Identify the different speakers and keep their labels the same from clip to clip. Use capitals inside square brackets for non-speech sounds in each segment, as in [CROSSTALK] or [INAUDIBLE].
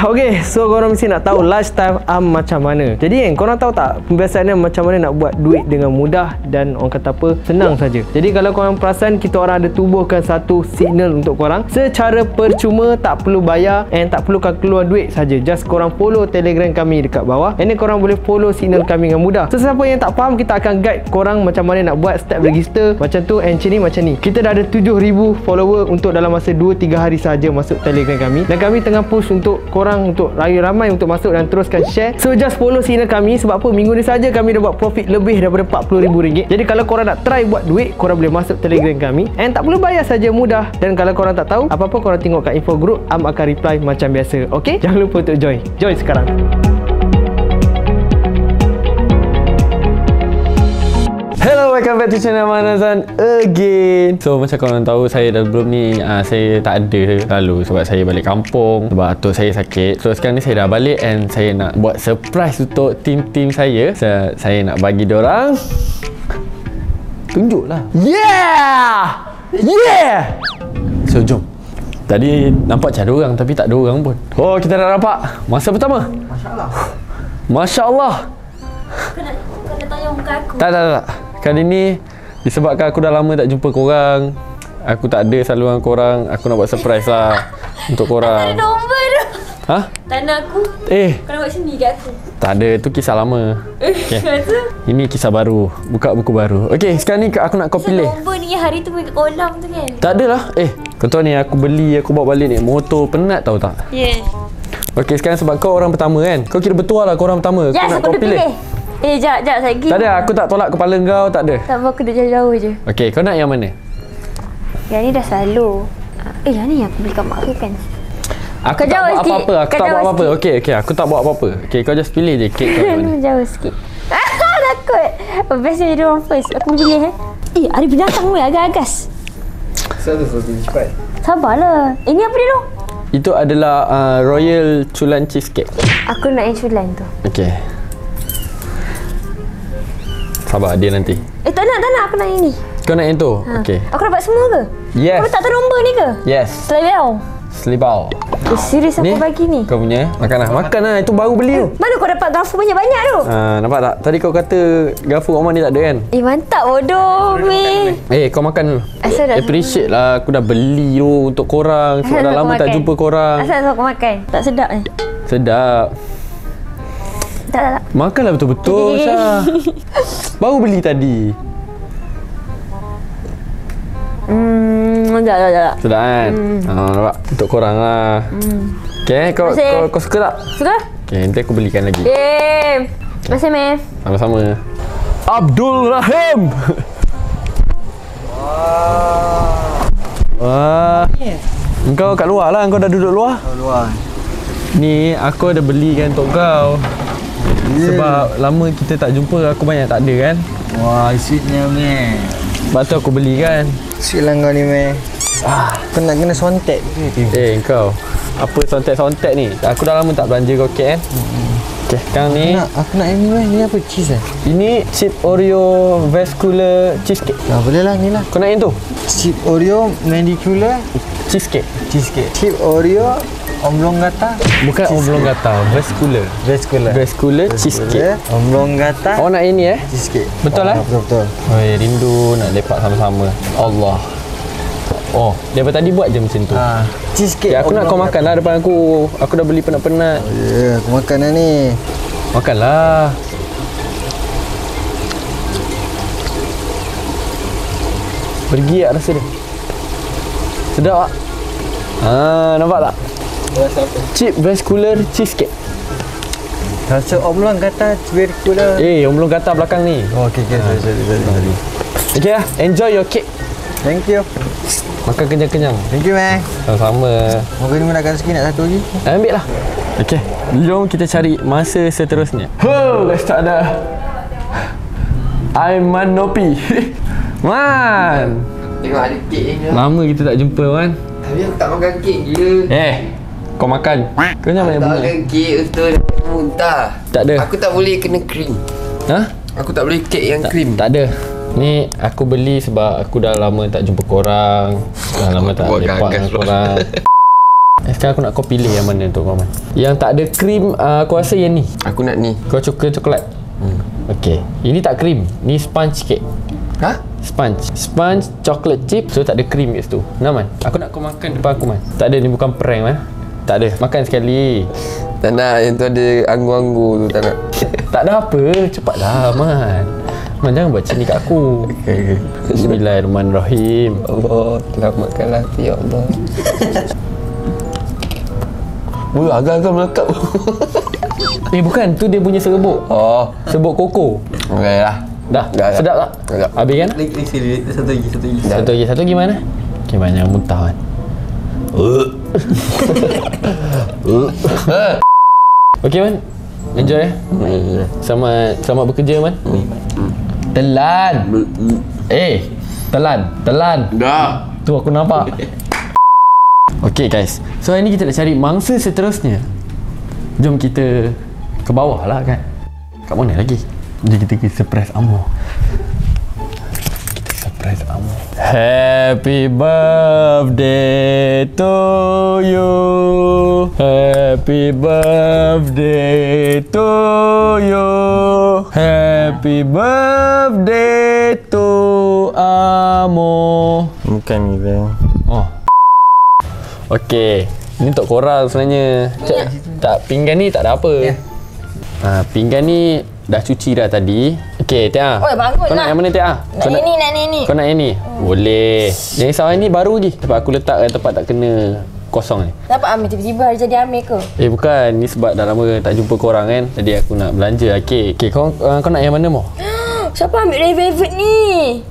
Speaker 1: [LAUGHS] Okay, so korang mesti nak tahu lifestyle Am macam mana. Jadi kan, korang tahu tak pembiasaannya macam mana nak buat duit dengan mudah dan orang kata apa, senang saja. Jadi kalau korang perasan, kita orang ada tubuhkan satu signal untuk korang secara percuma, tak perlu bayar and tak perlukan keluar duit saja. Just korang follow telegram kami dekat bawah. And then korang boleh follow signal kami dengan mudah. So, siapa yang tak faham, kita akan guide korang macam mana nak buat step register macam tu and macam ni macam ni. Kita dah ada 7000 follower untuk dalam masa 2-3 hari saja masuk telegram kami. Dan kami tengah push untuk korang untuk raya ramai untuk masuk dan teruskan share. So just follow signal kami sebab apa minggu ni saja kami dah buat profit lebih daripada RM40,000. Jadi kalau korang nak try buat duit, korang boleh masuk telegram kami and tak perlu bayar saja mudah. Dan kalau korang tak tahu, apa-apa korang tengok kat info group, Am akan reply macam biasa. Okay? Jangan lupa untuk join. Join sekarang. Welcome back to channel Manazan again. So macam korang tahu saya dah belum ni uh, saya tak ada lalu sebab saya balik kampung sebab atuk saya sakit. So sekarang ni saya dah balik and saya nak buat surprise untuk team-team saya. Saya, saya nak bagi orang tunjuklah. Yeah! Yeah! So jom. Tadi nampak macam ada orang tapi tak ada orang pun. Oh, kita dah nampak. Masa pertama. Masya-Allah. Masya-Allah.
Speaker 2: Kena, kena tayang muka aku.
Speaker 1: Tak, tak, tak. Kali ni disebabkan aku dah lama tak jumpa korang. Aku tak ada selalu dengan korang. Aku nak buat surprise lah untuk
Speaker 2: Tak ada
Speaker 1: korang.
Speaker 2: nombor tu.
Speaker 1: Ha?
Speaker 2: Tanah aku.
Speaker 1: Eh,
Speaker 2: Kau nak buat sini kat aku.
Speaker 1: tak ada. Itu kisah lama.
Speaker 2: Okay.
Speaker 1: Okay.
Speaker 2: Tu,
Speaker 1: Ini kisah baru. Buka buku baru. Okey, sekarang ni aku nak kau
Speaker 2: so
Speaker 1: pilih.
Speaker 2: nombor ni hari tu pergi kat kolam tu kan?
Speaker 1: Tak adalah. Eh, kau tahu ni aku beli, aku bawa balik ni. Motor penat tau tak?
Speaker 2: Ya. Yeah.
Speaker 1: Okey, sekarang sebab kau orang pertama kan? Kau kira betul lah kau orang pertama.
Speaker 2: Ya,
Speaker 1: Aku nak
Speaker 2: aku
Speaker 1: kau
Speaker 2: dah pilih. Eh, jap, jap, lagi.
Speaker 1: Tak ada, aku tak tolak kepala kau, tak ada.
Speaker 2: Tak apa, aku dah jauh-jauh je.
Speaker 1: Okey, kau nak yang mana?
Speaker 2: Yang ni dah selalu. Eh, yang ni aku beli kat mak aku kan?
Speaker 1: Aku
Speaker 2: Kau
Speaker 1: tak
Speaker 2: jauh
Speaker 1: buat
Speaker 2: sikit.
Speaker 1: apa-apa. Aku
Speaker 2: Kau
Speaker 1: tak buat apa-apa. Okey, okey. Aku tak buat apa-apa. Okey, kau just pilih je kek kau yang mana.
Speaker 2: Ni [LAUGHS] jauh sikit. [LAUGHS] Takut. Oh, best jadi orang first. Aku pilih eh. Eh, ada binatang weh, agak agas.
Speaker 1: Satu satu cepat.
Speaker 2: Sabarlah. Ini apa dia tu?
Speaker 1: Itu adalah uh, Royal Chulan Cheesecake.
Speaker 2: Aku nak yang culan tu.
Speaker 1: Okey. Sabar dia nanti.
Speaker 2: Eh, tak nak, tak nak. Aku nak yang ni.
Speaker 1: Kau nak yang tu?
Speaker 2: Ha.
Speaker 1: Okey.
Speaker 2: Aku dapat semua ke?
Speaker 1: Yes.
Speaker 2: Aku letak tu nombor ni ke?
Speaker 1: Yes.
Speaker 2: Selebel.
Speaker 1: Selibau.
Speaker 2: Eh, serius
Speaker 1: Ni
Speaker 2: aku bagi ni.
Speaker 1: kau punya. Makan lah. Makan lah. Itu baru beli tu.
Speaker 2: Mana kau dapat garfu banyak-banyak tu?
Speaker 1: Uh, nampak tak? Tadi kau kata Gafur Omar ni tak ada kan?
Speaker 2: Eh, mantap bodoh, Mi.
Speaker 1: Eh, kau makan dulu.
Speaker 2: Asal dah
Speaker 1: Appreciate lah. Aku dah beli tu untuk korang. Sebab
Speaker 2: Asal
Speaker 1: dah lama tak
Speaker 2: makan?
Speaker 1: jumpa korang.
Speaker 2: Asal aku makan? Tak sedap ni.
Speaker 1: Sedap.
Speaker 2: Tak, tak, tak.
Speaker 1: Makanlah betul-betul,
Speaker 2: Eh. [LAUGHS]
Speaker 1: Syah. Baru beli tadi.
Speaker 2: Hmm, tak, tak, tak.
Speaker 1: Sedap kan? Hmm. Ha, nampak? Untuk korang lah. Hmm. Okay, kau,
Speaker 2: Terima kasih.
Speaker 1: kau, kau suka tak?
Speaker 2: Suka?
Speaker 1: Okay, nanti aku belikan lagi.
Speaker 2: Eh, terima kasih, Mi.
Speaker 1: Sama-sama. Abdul Rahim. Wah. Engkau kat luar lah. Engkau dah duduk luar.
Speaker 3: luar.
Speaker 1: Ni aku ada belikan untuk kau. Sebab lama kita tak jumpa, aku banyak tak ada kan.
Speaker 3: Wah, sweetnya meh.
Speaker 1: Sebab tu aku beli kan.
Speaker 3: Sweet lah kau ni meh. Ah, kau nak kena sontek ke?
Speaker 1: Eh kau. Apa sontek-sontek ni? Aku dah lama tak belanja kau kek kan. Okay, sekarang ni
Speaker 3: Nak, aku nak yang ni meh. Ni apa? Cheese eh?
Speaker 1: ini chip Oreo vascular cheesecake.
Speaker 3: Nah, boleh lah ni lah.
Speaker 1: Kau nak yang tu?
Speaker 3: Chip Oreo, Medicular,
Speaker 1: Cheesecake.
Speaker 3: cheesecake. Chip Oreo, Omlong Gata,
Speaker 1: Bukan oblong gata, vascular.
Speaker 3: Vascular.
Speaker 1: Vascular cheesecake.
Speaker 3: Omlong Gata,
Speaker 1: Awak nak ini eh?
Speaker 3: cheesecake.
Speaker 1: Betul
Speaker 3: oh,
Speaker 1: eh?
Speaker 3: Betul betul.
Speaker 1: Oi, rindu nak lepak sama-sama. Allah. Oh, daripada tadi buat je macam tu.
Speaker 3: Ah, cheesecake.
Speaker 1: Ya, aku nak kau makan lah depan aku. Aku dah beli penat-penat.
Speaker 3: gata. Ya, yeah, aku makan lah ni.
Speaker 1: Makanlah. Pergi tak rasa dia? Sedap tak? Ah, nampak tak? Chip vascular cheesecake.
Speaker 3: Rasa Omlong Gata, Vascular.
Speaker 1: Eh, yang belum kata belakang ni.
Speaker 3: Oh, okay, okay. Sorry, sorry, sorry. sorry.
Speaker 1: Okay lah, enjoy your cake.
Speaker 3: Thank you.
Speaker 1: Makan kenyang-kenyang.
Speaker 3: Thank you, meh.
Speaker 1: Sama-sama.
Speaker 3: Moga ni nak rezeki nak satu lagi.
Speaker 1: Eh, Ambil lah. Okay, jom kita cari masa seterusnya. Ho, let's start dah. I'm Manopi. [LAUGHS] Man.
Speaker 4: Tengok ada kek ni
Speaker 1: Lama kita tak jumpa, Man.
Speaker 4: Tapi aku tak makan kek gila
Speaker 1: Eh, kau makan. Kau jangan banyak
Speaker 4: Tak
Speaker 1: bunga.
Speaker 4: makan kek betul Muntah
Speaker 1: Tak ada.
Speaker 4: Aku tak boleh kena krim
Speaker 1: Ha?
Speaker 4: Aku tak boleh kek yang
Speaker 1: Tak,
Speaker 4: krim
Speaker 1: tak ada. Ni aku beli sebab aku dah lama tak jumpa korang. Dah lama tak lepak dengan korang. Eh, Sekarang aku nak kau pilih yang mana untuk kau man. Yang tak ada krim uh, aku rasa yang ni.
Speaker 4: Aku nak ni.
Speaker 1: Kau suka coklat? Hmm. Okay. Ini tak krim. Ni sponge cake.
Speaker 4: Ha?
Speaker 1: Sponge. Sponge chocolate chip so tak ada krim kat situ. Nah man. Aku nak kau makan depan aku man. Tak ada ni bukan prank man. Tak ada. Makan sekali.
Speaker 4: Tak nak yang tu ada anggur-anggur tu tak nak. [LAUGHS]
Speaker 1: Tak ada apa. Cepatlah man. Man jangan buat macam ni kat aku.
Speaker 4: Okay, okay.
Speaker 1: Bismillahirrahmanirrahim.
Speaker 4: Allah, selamatkanlah hati ya Allah. Woi, agak-agak melekat. [LAUGHS]
Speaker 1: Eh bukan, tu dia punya serbuk.
Speaker 4: oh,
Speaker 1: Serbuk koko.
Speaker 4: okey lah.
Speaker 1: Dah,
Speaker 4: Dah, dah.
Speaker 1: sedap tak?
Speaker 4: Sedap.
Speaker 1: Habis kan?
Speaker 3: Lagi lagi satu lagi satu lagi.
Speaker 1: Satu lagi, satu lagi mana? Okay, banyak muntah kan. [LAUGHS] okay man, enjoy eh. Selamat, selamat bekerja man. Telan. Eh, telan, telan.
Speaker 4: Dah.
Speaker 1: Tu aku nampak. Okay guys, so hari ni kita nak cari mangsa seterusnya. Jom kita ke bawah lah kan. Kat mana lagi? Jom kita pergi surprise Amo. Surprise Amo. Happy birthday to you. Happy birthday to you. Happy birthday to Amo.
Speaker 3: Bukan ni bang.
Speaker 1: Oh. Okey. Ini untuk korang sebenarnya. Cak, tak pinggan ni tak ada apa. Ya. Ha, pinggan ni dah cuci dah tadi. Okey, Tia.
Speaker 2: Oi, bagus
Speaker 1: Kau nak
Speaker 2: lah.
Speaker 1: yang mana Tia?
Speaker 2: Nak
Speaker 1: Kau
Speaker 2: yang ni, nak yang ni.
Speaker 1: Kau nak yang ni? Boleh. Yang sawah ni baru lagi. Sebab aku letak kat tempat tak kena kosong ni.
Speaker 2: Kenapa Amir tiba-tiba hari jadi Amir ke?
Speaker 1: Eh bukan, ni sebab dah lama tak jumpa korang kan. Jadi aku nak belanja. Okey, okey kau uh, kau nak yang mana mau? [GASPS]
Speaker 2: Siapa ambil red velvet ni?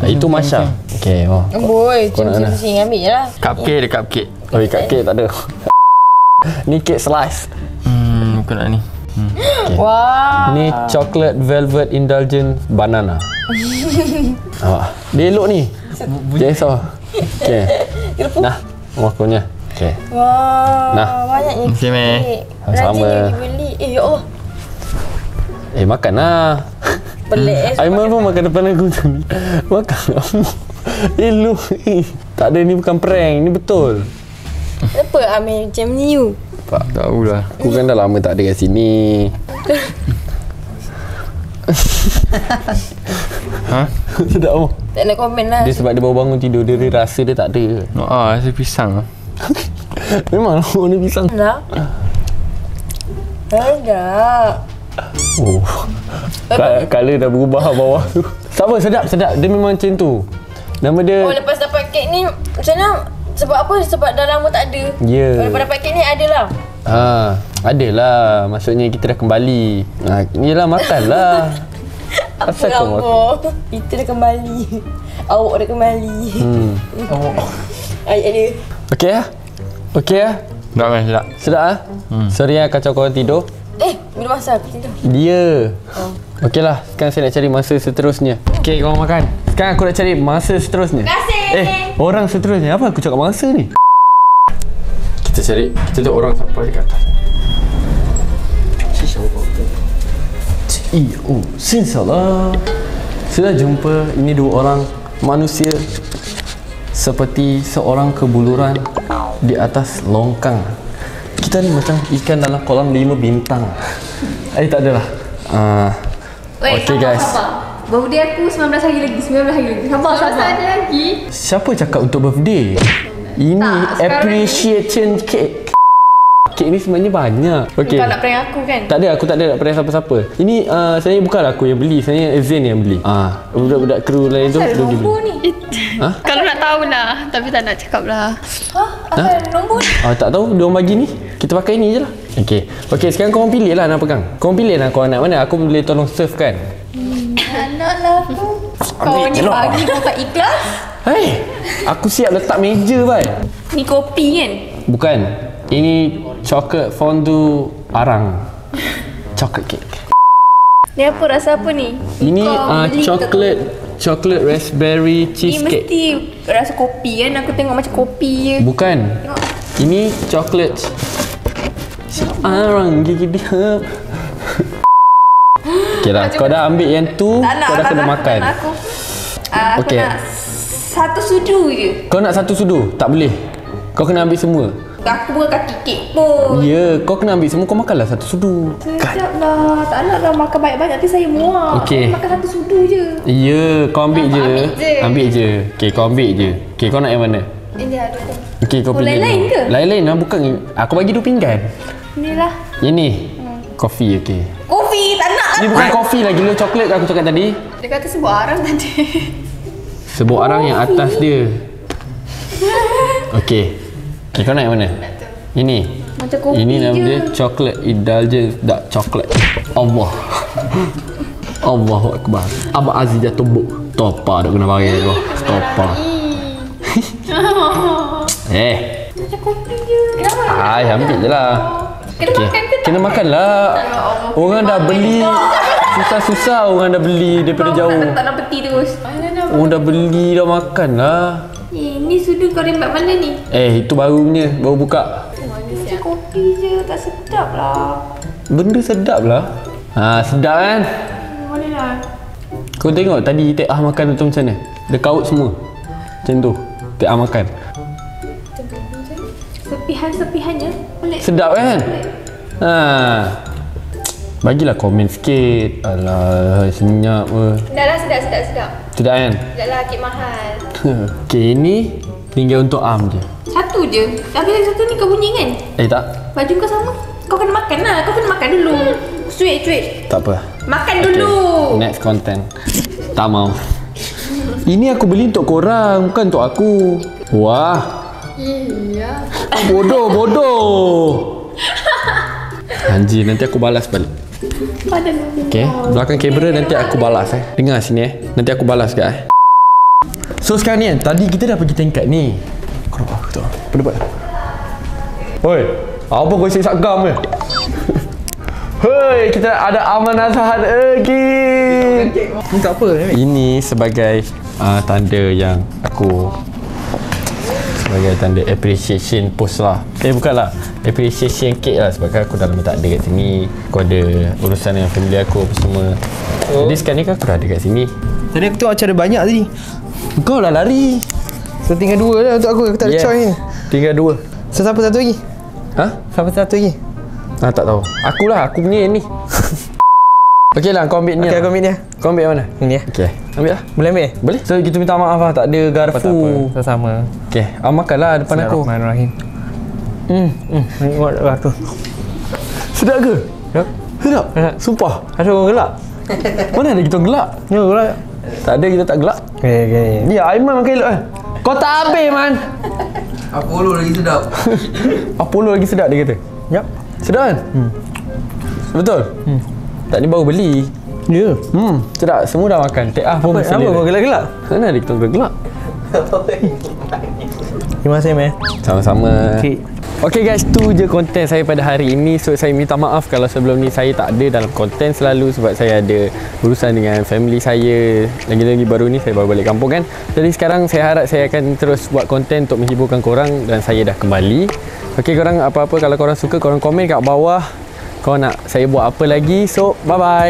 Speaker 1: Uh, itu Masya. Okey, oh.
Speaker 2: Boy,
Speaker 1: kau nak mana?
Speaker 2: cium-cium ambil je lah.
Speaker 3: Cupcake ada cupcake.
Speaker 1: Oh, cupcake tak ada. [LAUGHS] ni cake slice.
Speaker 3: Hmm, aku nak ni.
Speaker 2: Wah.
Speaker 1: Ni chocolate velvet indulgent banana. [LAUGHS] Awak. Dia elok ni. Jangan risau. Okey. Nah, makunya. Okey.
Speaker 2: Wah.
Speaker 1: Nah.
Speaker 2: Banyaknya
Speaker 3: Okey, Meh.
Speaker 2: kek.
Speaker 1: Sama.
Speaker 2: Rajin beli. Eh, ya Allah.
Speaker 1: Eh, makan lah.
Speaker 2: Pelik eh.
Speaker 1: Aiman pun makan depan aku tu. Makan kamu. [LAUGHS] Elok. Eh, tak ada ni bukan prank. Ni betul.
Speaker 2: Kenapa Amir macam ni you?
Speaker 4: Tak tahulah.
Speaker 1: Aku kan dah lama tak ada kat sini.
Speaker 3: Ha?
Speaker 1: Sedap oh.
Speaker 2: Tak nak komen lah.
Speaker 1: Dia sebab dia baru bangun tidur. Dia rasa dia tak ada.
Speaker 3: No, ah, rasa pisang ah. [LAUGHS]
Speaker 1: Memang [LAUGHS] warna pisang.
Speaker 2: Nak? Sedap.
Speaker 1: Oh. Ka- Color dah berubah bawah tu. Sama sedap sedap. Dia memang macam tu. Nama dia
Speaker 2: Oh, lepas dapat kek ni, macam mana? Sebab apa? Sebab dah lama tak ada.
Speaker 1: Ya.
Speaker 2: Oh, lepas dapat kek ni ada lah.
Speaker 1: Ha, adalah. Maksudnya kita dah kembali. Ha, yelah makanlah. [LAUGHS]
Speaker 2: Apa
Speaker 1: Asal kau makan?
Speaker 2: apa? Kita dah kembali. Awak dah kembali.
Speaker 1: Hmm. [LAUGHS]
Speaker 2: Ayat dia.
Speaker 1: Okey ah? Okey ah?
Speaker 3: Tak kan sedap.
Speaker 1: Sedap ah? Hmm. Sorry ah kacau kau tidur.
Speaker 2: Eh, bila masa aku tidur?
Speaker 1: Dia. Okeylah, sekarang saya nak cari masa seterusnya. Okey, kau makan. Sekarang aku nak cari masa seterusnya.
Speaker 2: Terima kasih.
Speaker 1: Eh, orang seterusnya. Apa aku cakap masa ni? Kita cari, kita tu orang sampai dekat atas. Iya, oh, sinsalah. Sudah jumpa ini dua orang manusia seperti seorang kebuluran di atas longkang. Kita ni macam ikan dalam kolam lima bintang. Eh, tak adalah. Ah, Okey, guys.
Speaker 5: Birthday aku 19 hari lagi, 19 hari lagi. Sabar, sabar. ada lagi.
Speaker 1: Siapa cakap untuk birthday? Ini
Speaker 5: Tak,
Speaker 1: appreciation cake. Cake ni sebenarnya banyak. Okey.
Speaker 5: Kau nak prank aku kan?
Speaker 1: Tak ada, aku tak ada nak prank siapa-siapa. Ini uh, sebenarnya bukan aku yang beli, sebenarnya Zen yang beli. Ah, budak-budak kru lain tu dia beli.
Speaker 2: ni.
Speaker 5: Kalau nak tahu lah, tapi tak nak cakap lah.
Speaker 2: Ha? Apa nombor ni?
Speaker 1: Ah, tak tahu dia orang bagi ni. Kita pakai ni je lah. Okey. Okey, sekarang kau pilih lah nak pegang. Kau pilih lah kau nak mana. Aku boleh tolong serve kan.
Speaker 2: Kau ni pagi kau tak ikhlas?
Speaker 1: Hei, aku siap letak meja bai.
Speaker 5: Ni kopi kan?
Speaker 1: Bukan. Ini coklat fondue arang. Chocolate cake.
Speaker 5: Ni apa rasa apa ni?
Speaker 1: Ini uh, chocolate chocolate raspberry cheesecake.
Speaker 5: mesti rasa kopi kan? Aku tengok macam kopi je.
Speaker 1: Bukan. Ini chocolate arang gigi dia. Okay lah, kau dah ambil yang tu,
Speaker 5: Tak nak,
Speaker 1: kau dah
Speaker 5: tak
Speaker 1: kena makan.
Speaker 5: aku. Ah, aku
Speaker 1: Okey.
Speaker 5: nak satu sudu je.
Speaker 1: Kau nak satu sudu? Tak boleh. Kau kena ambil semua.
Speaker 5: Aku bukan kaki kek pun.
Speaker 1: Ya, kau kena ambil semua. Kau makanlah satu sudu.
Speaker 5: Sekejap lah. Tak nak lah makan banyak-banyak. Nanti saya muak.
Speaker 1: Okey.
Speaker 5: Makan satu sudu je.
Speaker 1: Ya, kau ambil je.
Speaker 5: Ambil je.
Speaker 1: Ambil je. Okay, kau ambil je. Okay, kau nak yang mana?
Speaker 5: Ini ada.
Speaker 1: Okay, kau
Speaker 5: Oh,
Speaker 1: pilih
Speaker 5: lain-lain ke?
Speaker 1: Lain-lain lah. Bukan. Aku bagi dua pinggan.
Speaker 5: Inilah.
Speaker 1: Ini. Kopi, okay.
Speaker 5: Kopi. Tak nak
Speaker 1: Ni
Speaker 5: kan?
Speaker 1: bukan kopi lah. Gila coklat aku cakap tadi.
Speaker 5: Dia kata sebuah arang tadi.
Speaker 1: Sebut orang yang atas dia. Okay. Okay, kau nak yang mana? Ini.
Speaker 5: Macam kopi
Speaker 1: Ini nama
Speaker 5: je.
Speaker 1: dia coklat indulgence dark coklat. Allah. Allahu Akbar. Abang Aziz dah tumbuk. Topa dah kena bagi tu. Topa. [LAUGHS] eh.
Speaker 5: Macam kopi je.
Speaker 1: Hai, ambil je lah.
Speaker 5: Kena
Speaker 1: Okey.
Speaker 5: makan ke tak?
Speaker 1: Kena makan lah. Orang dah beli. Susah-susah orang dah beli daripada
Speaker 5: Kau
Speaker 1: jauh.
Speaker 5: Tak, nak peti terus.
Speaker 1: Orang dah beli dah makan lah.
Speaker 5: Eh, ni sudu kau rembat mana ni?
Speaker 1: Eh, itu baru punya. Baru buka.
Speaker 5: Macam kopi je. Tak sedap lah.
Speaker 1: Benda sedap lah. Ha, sedap kan?
Speaker 5: Mana lah?
Speaker 1: Kau tengok tadi Tek Ah makan tu macam mana? Dia kaut semua. Macam tu. Tek Ah makan.
Speaker 5: Sepihan-sepihannya.
Speaker 1: Sedap kan? Ha. Bagilah komen sikit. Alah, senyap ke.
Speaker 5: Dah lah sedap, sedap, sedap.
Speaker 1: Sedap kan?
Speaker 5: Sedap lah kek mahal. [LAUGHS]
Speaker 1: okay, ini tinggal untuk Am je.
Speaker 5: Satu je. Tapi yang satu ni kau bunyi kan?
Speaker 1: Eh, tak?
Speaker 5: Baju kau sama. Kau kena makan lah. Kau kena makan dulu. Sweet, sweet.
Speaker 1: Tak apa.
Speaker 5: Makan dulu.
Speaker 1: Next content. Tak mau. Ini aku beli untuk korang, bukan untuk aku. Wah.
Speaker 5: Iya.
Speaker 1: Bodoh, bodoh. Anjir, nanti aku balas balik. Okay, belakang kamera nanti aku balas eh. Dengar sini eh. Nanti aku balas kat eh. So sekarang ni kan, tadi kita dah pergi tingkat ni. Kau nampak aku tu? Apa dia buat? Hoi, apa kau isi sagam ke? Hoi, kita ada Aman Azhar lagi.
Speaker 3: Ni tak apa ni.
Speaker 1: Ini sebagai uh, tanda yang aku sebagai tanda appreciation post lah eh bukan lah appreciation cake lah sebab kan aku dah lama tak ada kat sini aku ada urusan dengan family aku apa semua oh. jadi sekarang ni kan aku dah ada kat sini
Speaker 3: Tadi aku tengok cara banyak tadi.
Speaker 1: kau lah lari
Speaker 3: So tinggal dua lah untuk aku. Aku tak ada
Speaker 1: Yes.
Speaker 3: choice ni.
Speaker 1: tinggal dua
Speaker 3: So siapa satu lagi?
Speaker 1: ha?
Speaker 3: Siapa satu lagi?
Speaker 1: ah tak tahu aku lah aku punya ni [LAUGHS] Okey lah kau ambil ni
Speaker 3: Okay,
Speaker 1: lah.
Speaker 3: aku ambil ni lah.
Speaker 1: kau ambil mana
Speaker 3: Ini ya.
Speaker 1: Okey ambil lah
Speaker 3: Boleh ambil?
Speaker 1: boleh so kita minta maaf lah tak ada garpu
Speaker 3: Sama.
Speaker 1: Okey ah, makan lah depan aku
Speaker 3: Bismillahirrahmanirrahim. Hmm, hmm. Tengok dah tu.
Speaker 1: sedap ke?
Speaker 3: Sedap.
Speaker 1: sedap?
Speaker 3: Sedap.
Speaker 1: sumpah
Speaker 3: Ada orang gelak.
Speaker 1: mana ada kita gelak
Speaker 3: Ni orang gelak.
Speaker 1: Tak ada kita tak gelak.
Speaker 3: Okay, okay.
Speaker 1: Dia Aiman makan elok kan. Kau tak habis man.
Speaker 3: Apollo lagi sedap. [LAUGHS]
Speaker 1: Apollo lagi sedap dia kata.
Speaker 3: Yap.
Speaker 1: Sedap kan? Hmm. Betul? Hmm. Tak ni baru beli.
Speaker 3: Ya.
Speaker 1: Hmm, sedap. Semua dah makan. Tek ah pun
Speaker 3: Apa,
Speaker 1: mesti
Speaker 3: apa kau gelak-gelak?
Speaker 1: Mana ada kita gelak?
Speaker 3: Terima kasih, Meh.
Speaker 1: Sama-sama.
Speaker 3: Okay.
Speaker 1: Okay guys, tu je konten saya pada hari ini. So saya minta maaf kalau sebelum ni saya tak ada dalam konten selalu sebab saya ada urusan dengan family saya. Lagi-lagi baru ni saya baru balik kampung kan. Jadi sekarang saya harap saya akan terus buat konten untuk menghiburkan korang dan saya dah kembali. Okay korang apa-apa kalau korang suka korang komen kat bawah. Korang nak saya buat apa lagi. So bye bye.